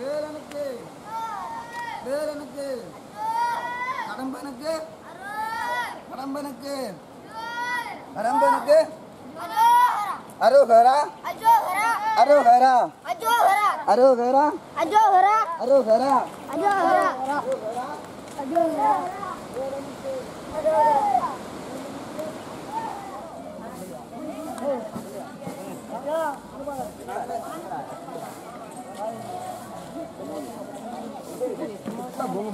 வேல் எனக்கு வேல் எனக்கு கடம்பனுக்கு கடம்பனுக்கு கடம்பனுக்கு அரோகரா அரோகரா அரோகரா அரோகரா அரோகரா அரோகரா அரோகரா Yeah. Tá bom.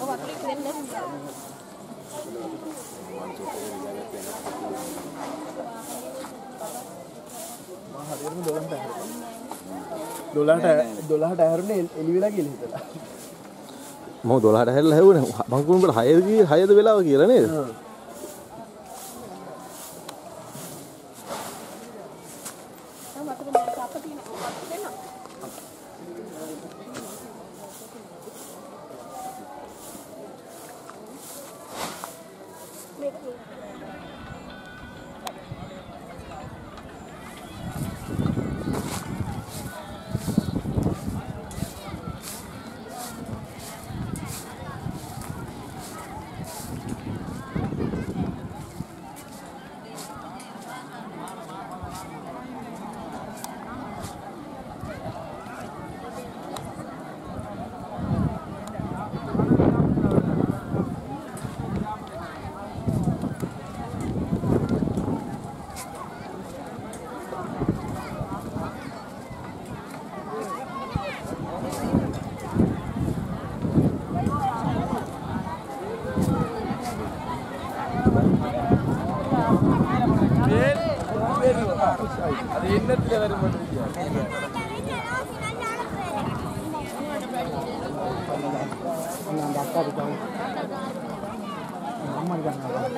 Ova klik ne ne. Mahadev'in dolan ben. දොලාට දොලාට ඇරුණ එලිවෙලා කියල හිතලා ම දොලාට හැල්ල හැවන මංකුන්ට හයදී හයද වෙලාව කියලනේ அது என்னத்துல வரும் அந்த அக்கா இருக்காங்க அம்மா இருக்காங்க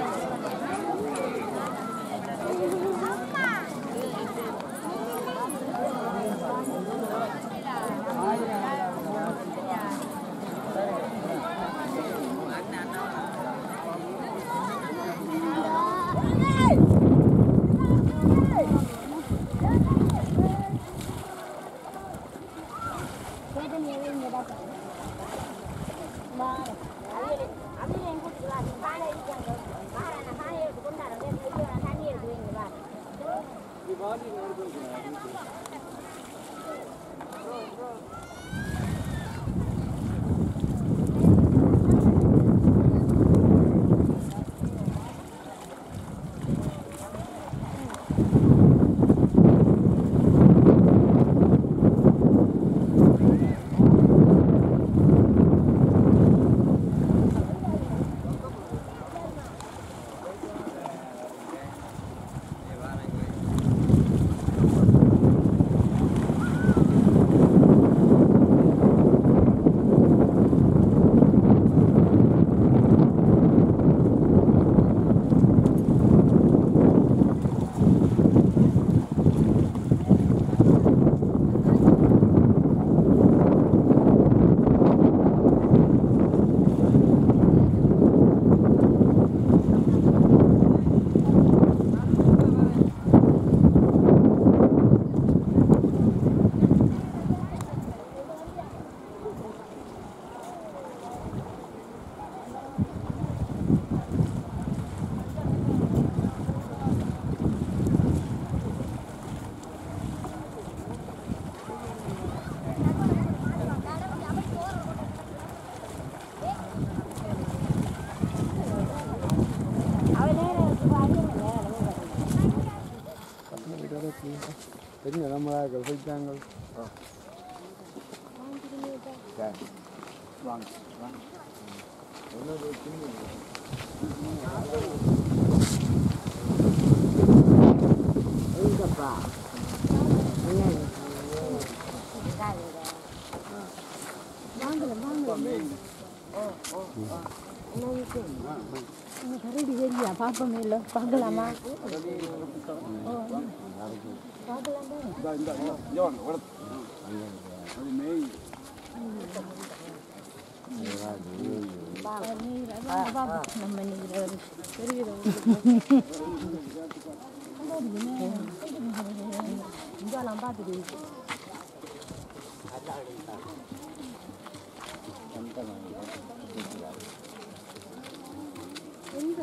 năm tính là 50 rồi phi trang luôn Vâng, vâng. Nó chính là... பாப்போம் இல்லை பார்க்கலாமா இந்த இந்த இங்கே வாங்க உடத்து அது மெய் இங்கெல்லாம் பார்த்துக்கு எங்க இந்த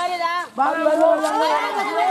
Bari da. Bari bari bari.